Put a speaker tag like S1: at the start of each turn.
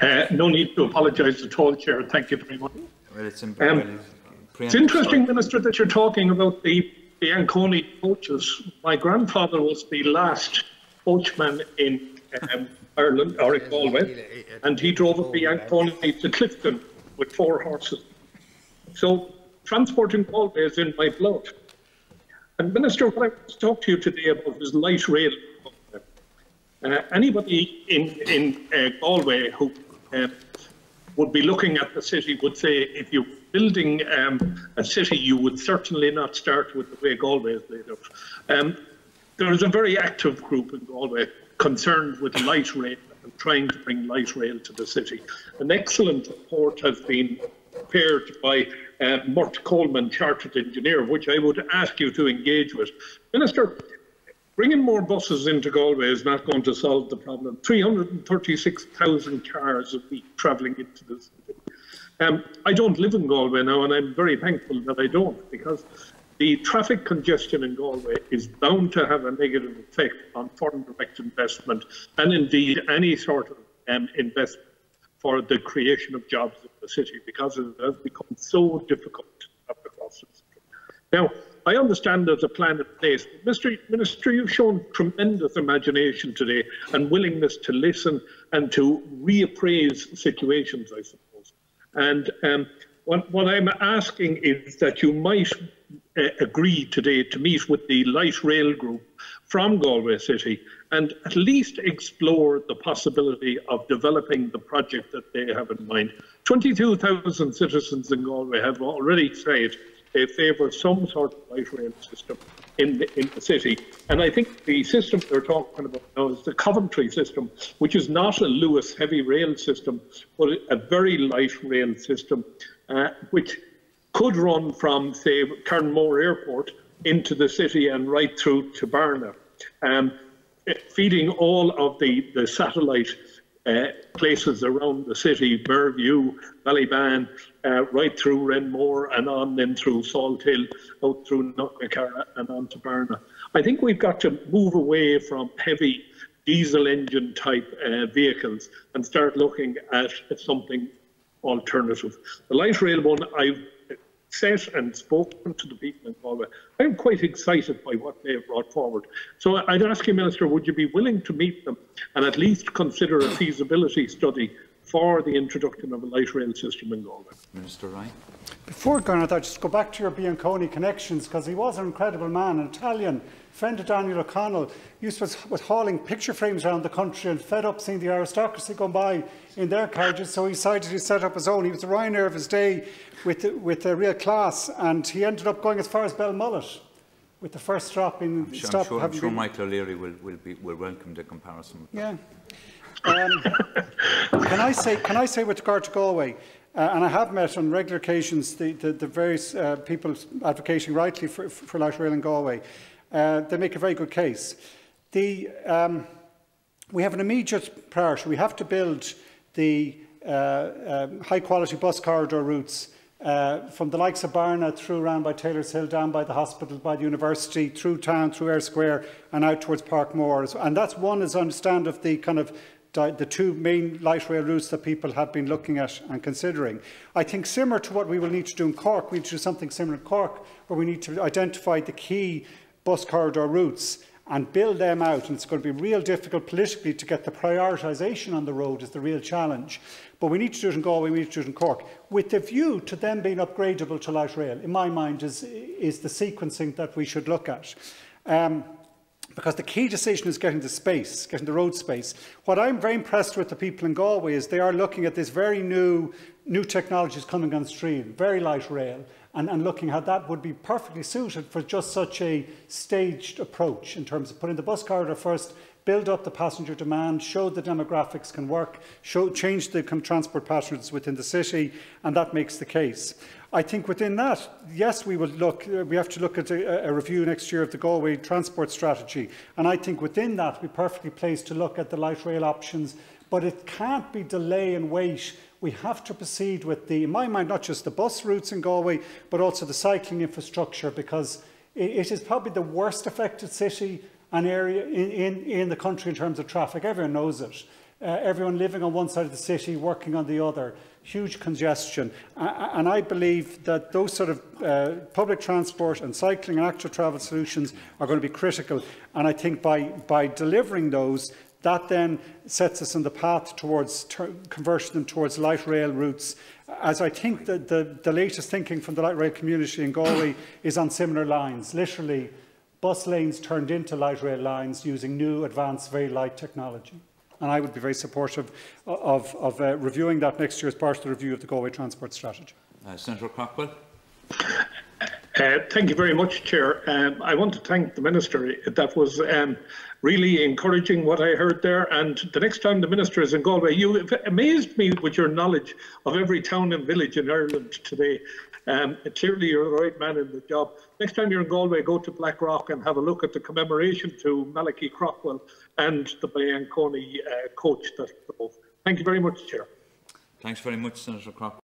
S1: Uh, no need to apologise at all, Chair. Thank you very much.
S2: Well, it's, um,
S1: it's interesting, Minister, that you're talking about the Bianconi coaches. My grandfather was the last coachman in um, Ireland, or in Galway, and he drove a Bianconi to Clifden with four horses. So transporting Galway is in my blood. And Minister, what I want to talk to you today about is light rail. Uh, anybody in, in uh, Galway who uh, would be looking at the city would say if you're building um, a city, you would certainly not start with the way Galway is laid out. Um, there is a very active group in Galway concerned with light rail and trying to bring light rail to the city. An excellent report has been prepared by uh, Mort Coleman, Chartered Engineer, which I would ask you to engage with. Minister, bringing more buses into Galway is not going to solve the problem. 336,000 cars a week travelling into the city. Um, I don't live in Galway now, and I'm very thankful that I don't, because the traffic congestion in Galway is bound to have a negative effect on foreign direct investment and indeed any sort of um, investment for the creation of jobs in the city because it has become so difficult across the city. Now, I understand there's a plan in place. Mr. Minister, you've shown tremendous imagination today and willingness to listen and to reappraise situations, I suppose. And um, what, what, I'm asking is that you might uh, agree today to meet with the light rail group from Galway City and at least explore the possibility of developing the project that they have in mind. 22,000 citizens in Galway have already said they favour some sort of light rail system in the, in the city. And I think the system they're talking about now is the Coventry system, which is not a Luas heavy rail system, but a very light rail system, uh, which could run from, say, Carnmore Airport into the city and right through to Barna, um, feeding all of the, the satellite uh, places around the city, Mervue, Ballybane, uh, right through Renmore and on then through Salthill, out through Knocknacarra and on to Barna. I think we've got to move away from heavy diesel engine type uh, vehicles and start looking at something alternative. The light rail one, I've set and spoken to the people in Galway. I'm quite excited by what they have brought forward. So I'd ask you, Minister, would you be willing to meet them and at least consider a feasibility study for the introduction of a light rail system in Galway?
S2: Minister Ryan.
S3: Before going on, I'd just go back to your Bianconi connections because he was an incredible man, an Italian, friend of Daniel O'Connell, used to was hauling picture frames around the country and fed up seeing the aristocracy going by in their carriages, so he decided to set up his own. He was the Ryanair of his day with, with a real class, and he ended up going as far as Belmullet with the first stop in
S2: I'm sure,
S3: stop.
S2: I'm sure, I'm sure Michael O'Leary will, will, be, will welcome the comparison.
S3: Yeah. Um, can I say, can I say with regard to Galway, Uh, and I have met on regular occasions the, the, the various uh, people advocating rightly for, for light Rail in Galway. Uh, they make a very good case. The, um, we have an immediate priority. We have to build the uh, um, high-quality bus corridor routes uh, from the likes of Barna through round by Taylor's Hill, down by the hospital, by the university, through town, through Air Square and out towards Parkmore. And that's one is understand of the kind of the two main light rail routes that people have been looking at and considering. I think similar to what we will need to do in Cork, we need to do something similar in Cork, where we need to identify the key bus corridor routes and build them out. And it's going to be real difficult politically to get the prioritisation on the road is the real challenge. But we need to do it in Galway, we need to do it in Cork, with the view to them being upgradable to light rail, in my mind, is, is the sequencing that we should look at. Um, because the key decision is getting the space, getting the road space. What I'm very impressed with the people in Galway is they are looking at this very new, new technologies coming on stream, very light rail, and, and looking how that would be perfectly suited for just such a staged approach in terms of putting the bus corridor first, build up the passenger demand, show the demographics can work, show, change the transport patterns within the city, and that makes the case. I think within that, yes, we will look, uh, we have to look at a, a review next year of the Galway transport strategy. And I think within that, we're perfectly placed to look at the light rail options, but it can't be delay and wait we have to proceed with the, in my mind, not just the bus routes in Galway, but also the cycling infrastructure, because it, it is probably the worst affected city and area in, in, in the country in terms of traffic. Everyone knows it. Uh, everyone living on one side of the city, working on the other, huge congestion. Uh, and I believe that those sort of uh, public transport and cycling and active travel solutions are going to be critical. And I think by, by delivering those, that then sets us on the path towards converting them towards light rail routes, as I think that the, the latest thinking from the light rail community in Galway is on similar lines. Literally, bus lanes turned into light rail lines using new, advanced, very light technology. And I would be very supportive of, of uh, reviewing that next year as part of the review of the Galway Transport Strategy.
S2: Uh, Senator Craughwell.
S1: Uh, thank you very much, Chair. Um, I want to thank the Minister. That was um, really encouraging what I heard there. And the next time the Minister is in Galway, you amazed me with your knowledge of every town and village in Ireland today. Um, clearly, you're the right man in the job. Next time you're in Galway, go to Blackrock and have a look at the commemoration to Malachy Craughwell and the Bianconi uh, coach that drove. Thank you very much, Chair.
S2: Thanks very much, Senator Craughwell.